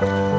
啊。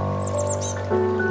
Música